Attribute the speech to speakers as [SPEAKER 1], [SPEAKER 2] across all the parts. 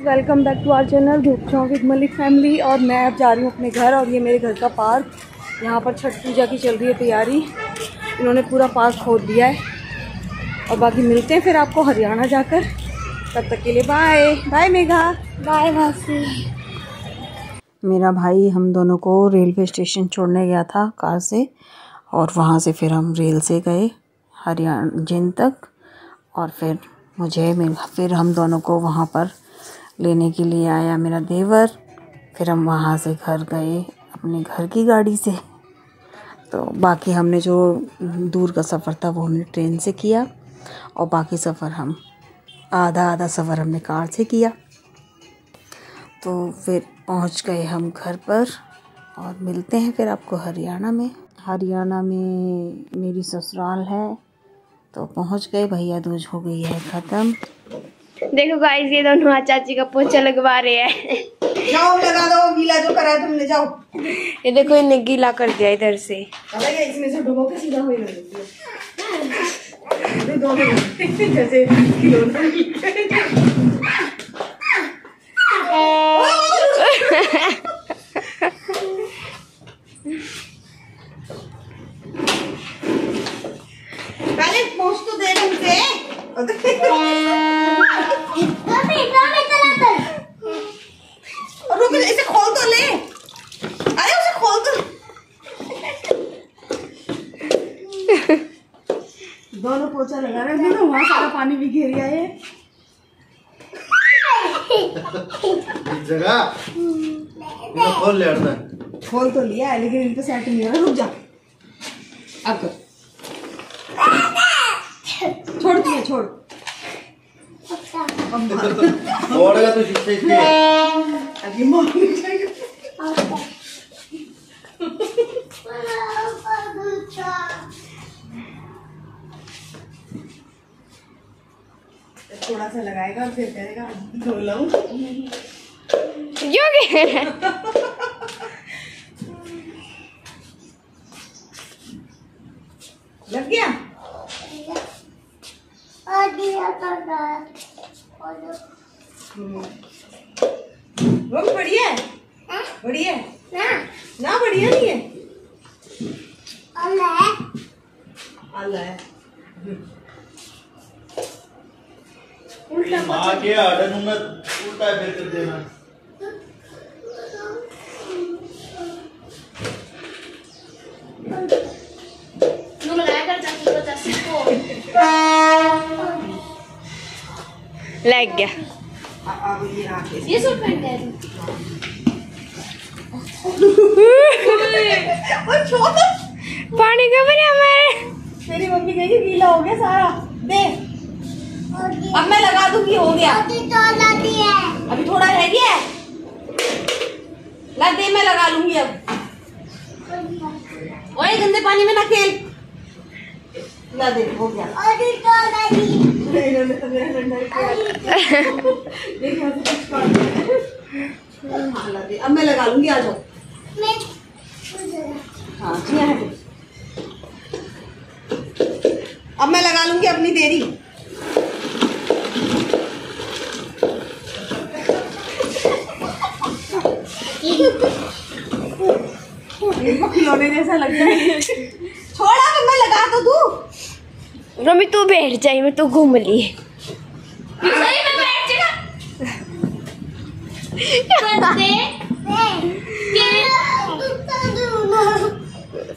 [SPEAKER 1] Welcome back to our channel Dhoop Chowk with Malik family और मैं अब जा रही हूँ अपने घर और ये मेरे घर का पार्क। यहाँ पर छठ पूजा की चल रही है तैयारी। इन्होंने पूरा पार्क खोद दिया है। और बाकी मिलते हैं फिर आपको हरियाणा जाकर। तब तक के लिए बाय बाय मेघा। बाय वासी मेरा भाई हम दोनों को रेलवे स्टेशन छोड़ने गया था कार से और वहाँ से फिर हम रेल से गए हरियाणा जिन तक। और फिर मुझे फिर हम दोनों को वहाँ पर लेने के लिए आया मेरा देवर। फिर हम वहाँ से घर गए, अपने घर की गाड़ी से। तो बाकी हमने जो दूर का सफ़र था, वो हमने ट्रेन से किया। और बाकी सफ़र हम आधा आधा सफ़र हमने कार से किया। तो फिर पहुँच गए हम घर पर और मिलते हैं फिर आपको हरियाणा में। हरियाणा में मेरी ससुराल है तो पहुँच गए। भैया दूज हो गई है, ख़त्म।
[SPEAKER 2] देखो गाइस ये दोनों चाची का पोछा लगवा रहे हैं।
[SPEAKER 1] जाओ लगा दो गीला जो करा है तुमने जाओ।
[SPEAKER 2] ये देखो इन्हें गीला कर दिया इधर से।
[SPEAKER 1] इसमें से डुबो के सीधा हो जैसे पहुँच तो दे ढंग रुक इसे खोल तो ले अरे उसे खोल तो दोनों पोछा लगा रहे हैं। वहाँ सारा पानी भी घेर गया है।
[SPEAKER 3] जगह। खोल ले
[SPEAKER 1] खोल तो लिया है लेकिन इनका सेट नहीं हो रहा रुक जा। अब कर। छोड़ दिया छोड़।
[SPEAKER 3] ओढ़ेगा तो
[SPEAKER 1] नहीं थोड़ा सा लगाएगा और फिर कहेगा धो लाऊं
[SPEAKER 2] है
[SPEAKER 1] लग गया? वो बढ़िया है? बढ़िया है? ना बढ़िया नहीं है? अल्लाह है। उल्टा
[SPEAKER 3] माँ के आर्डर में उल्टा फिर कर देना।
[SPEAKER 2] लग गया
[SPEAKER 1] अब ये आके
[SPEAKER 2] ये सूट पहन
[SPEAKER 1] छोड़।
[SPEAKER 2] पानी का भरे हमारे
[SPEAKER 1] तेरी मम्मी कहेगी गीला हो गया सारा। दे। अब मैं लगा दूँगी हो गया। अभी थोड़ा रह गया है। ला दे मैं लगा लूँगी अब। ओए गंदे पानी में ना खेल। ला दे हो गया। तो। अब मैं लगा लूँगी आ जाओ। हाँ जी है। अब मैं लगा लूँगी अपनी देरी। खिलौने जैसा लगता है। छोड़ा मैं लगा तो दूँ।
[SPEAKER 2] रमी तू बैठ जाई मैं तू घूम ली।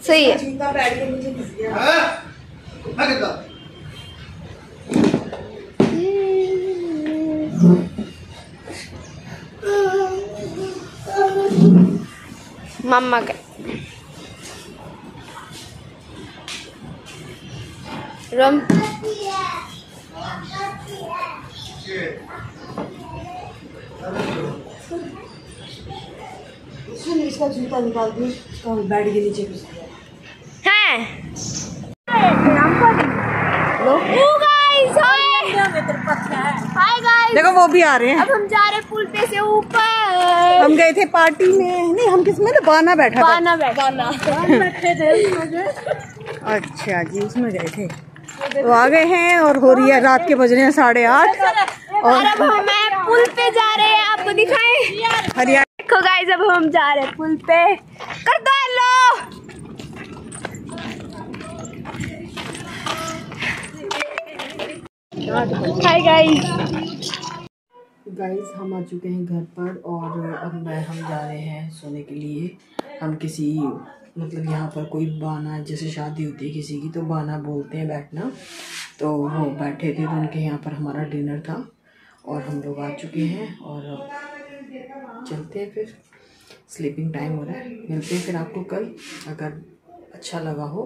[SPEAKER 2] सही है।
[SPEAKER 1] बैठ
[SPEAKER 3] हाँ? हाँ
[SPEAKER 2] का रम
[SPEAKER 1] इसका जूता निकाल दी इसका बेड के नीचे घुस गया।
[SPEAKER 2] है। हाय गाइस
[SPEAKER 1] देखो वो भी आ रहे हैं।
[SPEAKER 2] अब हम जा रहे हैं पुल पे से ऊपर।
[SPEAKER 1] हम गए थे पार्टी में। नहीं हम किसमें तो बाना बैठा था।
[SPEAKER 2] बाना बैठाना
[SPEAKER 1] बैठे थे अच्छा जी उसमें गए थे। तो आ गए हैं और हो रही है रात के बज रहे हैं साढ़े आठ
[SPEAKER 2] और अब हमें पुल पे जा रहे हैं। आपको दिखाएँ।
[SPEAKER 1] हरियाणा।
[SPEAKER 2] देखो गाइस अब हम जा रहे हैं पुल पे। कर दो हेलो हाय गाइस
[SPEAKER 4] गाइस हम आ चुके हैं घर पर और अब मैं, हम जा रहे हैं सोने के लिए। हम किसी मतलब यहाँ पर कोई बाना, जैसे शादी होती है किसी की तो बाना बोलते हैं बैठना। तो वो बैठे थे तो उनके यहाँ पर हमारा डिनर था और हम लोग आ चुके हैं और चलते हैं फिर। स्लीपिंग टाइम हो रहा है। मिलते हैं फिर आपको कल, अगर अच्छा लगा हो।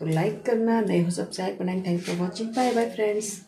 [SPEAKER 4] तो लाइक करना नहीं हो सब्सक्राइब करना thanks for watching bye bye friends